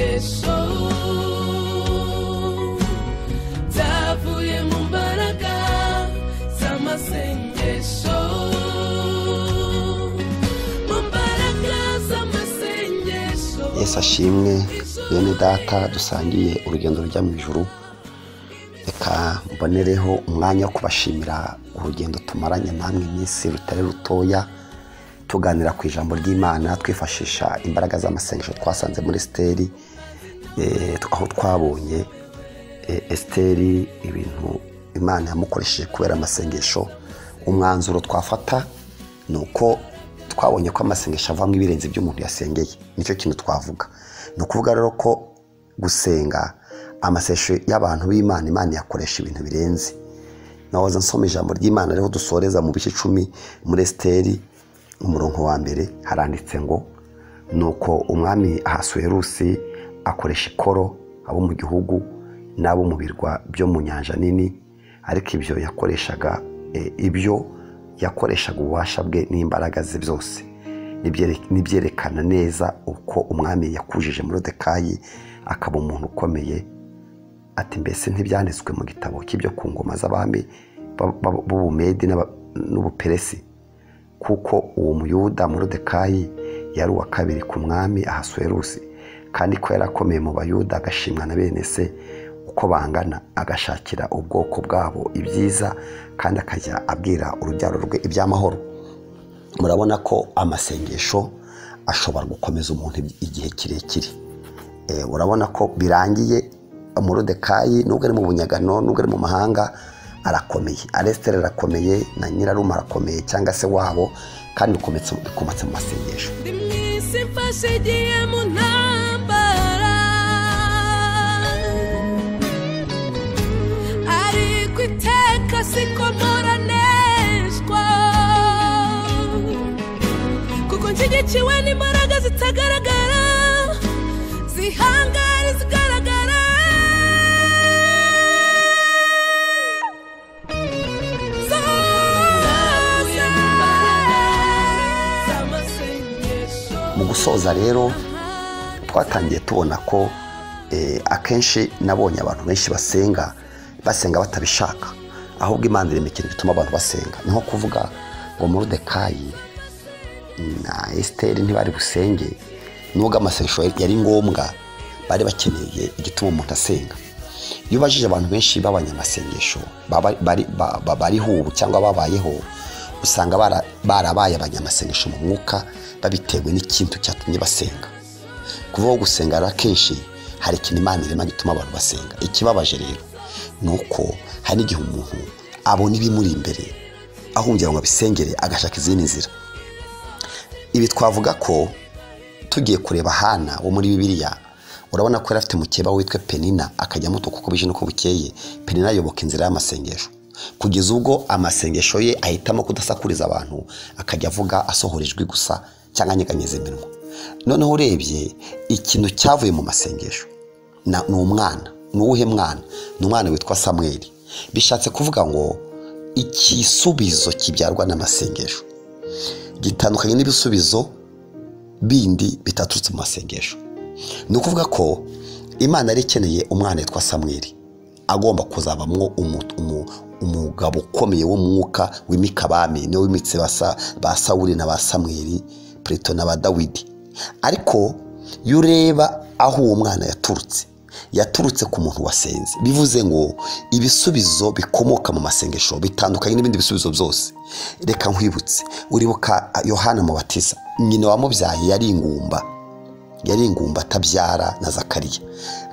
yesu. Ashimwe bene data dusangiye urugendo rujya mu ijuru. Reka mbonereho umwanya wo kubashimira urugendo tumaranye namwe iminsi rutari rutoya tuganira ku ijambo ry'imana twifashisha imbaraga z'amasengesho twasanze muri esiteri eh, aho twabonye eh, esiteri ibintu imana yamukoresheje kubera amasengesho. Umwanzuro twafata ni uko twabonye ko amasengesho avamo ibirenze ibyo umuntu yasengeye. Nicyo kintu twavuga. Ni ukuvuga rero ko gusenga amasengesho y'abantu b'imana imana yakoresha ibintu birenze. Nahoza nsoma ijambo ry'imana rero dusoreza mu bice icumi muri esiteri umurongo wa mbere haranditse ngo nuko umwami ahasuwerusi akoresha ikoro abo mu gihugu n'abo mu birwa byo mu nyanja nini ariko ibyo yakoreshaga eh, ibyo yakoreshaga ububasha bwe n'imbaraga ze byose. Nibyere- nibyerekana neza uko umwami yakujije morodekayi akaba umuntu ukomeye. Ati mbese ntibyanditswe mu gitabo cy'ibyo ku ngoma z'abami ba- ba- b'ubumedi n'ubuperesi? Kuko uwo muyuda morodekayi yari uwa kabiri ku mwami ahasuwerusi kandi ko yari akomeye mu bayuda agashimwa na bene se uko bangana agashakira ubwoko bwabo ibyiza kandi akajya abwira urubyaro rwe iby'amahoro. Murabona ko amasengesho ashobora gukomeza umuntu igihe kirekire. Eh, urabona ko birangiye morodekayi nubwo ari mu bunyagano nubwo ari mu mahanga arakomeye. Aresiteri arakomeye na nyirarume arakomeye cyangwa se wabo kandi bikometse mu masengesho. Iteka siko mporaneshwa kuko nshyigikiwe n'imbaraga zitagaragara zihangara izigaragara mu gusoza rero twatangiye tubona ko eh, akenshi nabonye abantu benshi basenga basenga batabishaka. Ahubwo imana irema ikintu gituma abantu basenga. Ni nko kuvuga ngo morodekayi na esiteri ntibari busenge nubwo amasengesho yari ngombwa bari bakeneye igituma umuntu asenga. Iyo ubajije abantu benshi b'abanyamasengesho baba- bari- ba- ba- bariho ubu cyangwa babayeho usanga bara- barabaye abanyamasengesho mu mwuka babitewe n'ikintu cyatumye basenga. Kuvaho gusenga akenshi hari ikintu imana irema gituma abantu basenga. Ikibabaje rero ni uko hari n'igihe umuntu abona ibimuri imbere ahungira ngo abisengere agashaka izindi nzira. Ibi twavuga ko tugiye kureba hana wo muri bibiliya urabona ko yari afite mukeba witwa penina akajya muto kuko bije nuko bukeye. Penina ayoboka inzira y'amasengesho. Kugeza ubwo amasengesho ye ahitamo kudasakuriza abantu akajya avuga asohora ijwi gusa cyangwa anyeganyeza iminwa. Noneho urebye ikintu cyavuye mu masengesho ni umwana ni uwuhe mwana? Ni umwana witwa samweli bishatse kuvuga ngo igisubizo kibyarwa n'amasengesho. Gitandukanye n'ibisubizo bindi bitaturutse mu masengesho. Ni ukuvuga ko imana yari ikeneye umwana witwa samweli. Agomba kuzabamwo umu- umu- umugabo ukomeye w'umwuka wimika abami ni we wimitse ba Sa- ba sawuli na ba samweli pureto na ba dawidi. Ariko iyo ureba aho uwo mwana yaturutse yaturutse ku muntu wasenze. Bivuze ngo ibisubizo bikomoka mu masengesho bitandukanye n'ibindi bisubizo byose. Reka nkwibutse. Uribuka yohana mubatiza nyina wamubyaye yari ingumba. Yari ingumba atabyara na zakariya.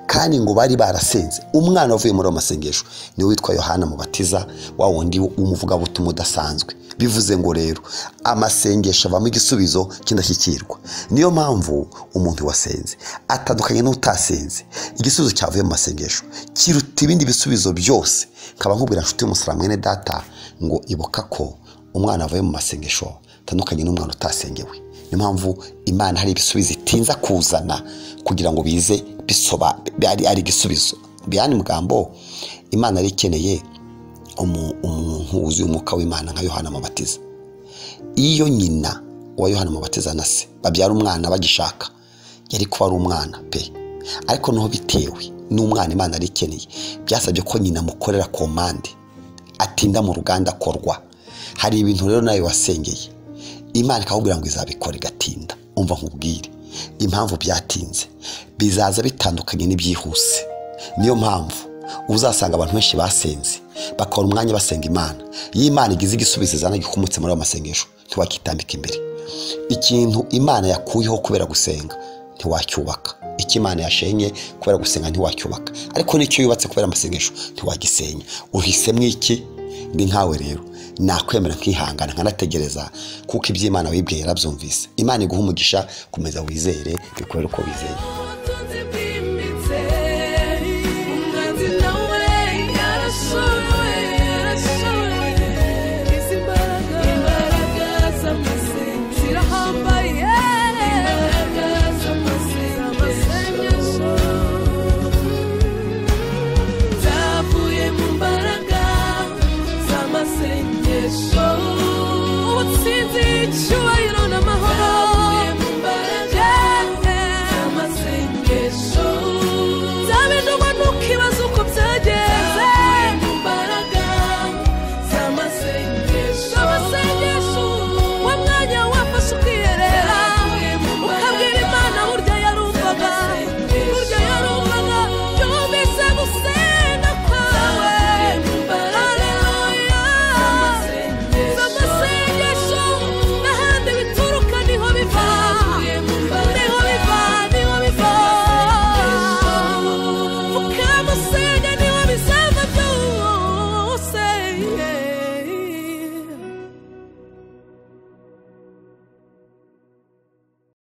Kandi ngo bari barasenze umwana wavuye muri ayo masengesho ni we witwa yohana mubatiza wa wundi w'umuvugabutumwa udasanzwe. Bivuze ngo rero amasengesho avamo igisubizo cy'indashyikirwa niyo mpamvu umuntu wasenze atandukanye n'utasenze. Igisubizo cyavuye mu masengesho kiruta ibindi bisubizo byose. Nkaba nkubwira inshuti y'umusaraba mwene data ngo ibuka ko umwana wavuye mu masengesho atandukanye n'umwana utasengewe. Niyo mpamvu imana hari ibisubizo itinza kuzana kugira ngo bize bisoba ari igisubizo. Bihani mugambo imana yari ikeneye umuntu wuzuye umwuka w'imana nka yohana mubatiza iyo nyina wa yohana mubatiza na se babyara umwana bagishaka yari kuba ari umwana pe. Ariko noneho bitewe n'umwana imana yari ikeneye. Byasabye ko nyina amukorera komande atinda mu ruganda akorwa. Hari ibintu rero nawe wasengeye. Imana ikakubwira ngo izabikora igatinda. Umva nkubwire. Impamvu byatinze. Bizaza bitandukanye n'ibyihuse. Niyo mpamvu uzasanga abantu benshi basenze. Bakabona umwanya basenga imana. Iyo imana igize igisubizo izana gikumutse muri ayo masengesho ntiwakitambika imbere. Ikintu imana yakuyeho kubera gusenga ntiwacyubaka. Icyo imana yashenye kubera gusenga ntiwacyubaka. Ariko n'icyo yubatse kubera amasengesho ntiwagisenya. Uhisemo iki? Ndi nkawe rero. Nakwemera nkihangana nkanategereza kuko iby'imana wibwiye yarabyumvise. Imana iguha umugisha komeza wizere bikorere uko wizeye.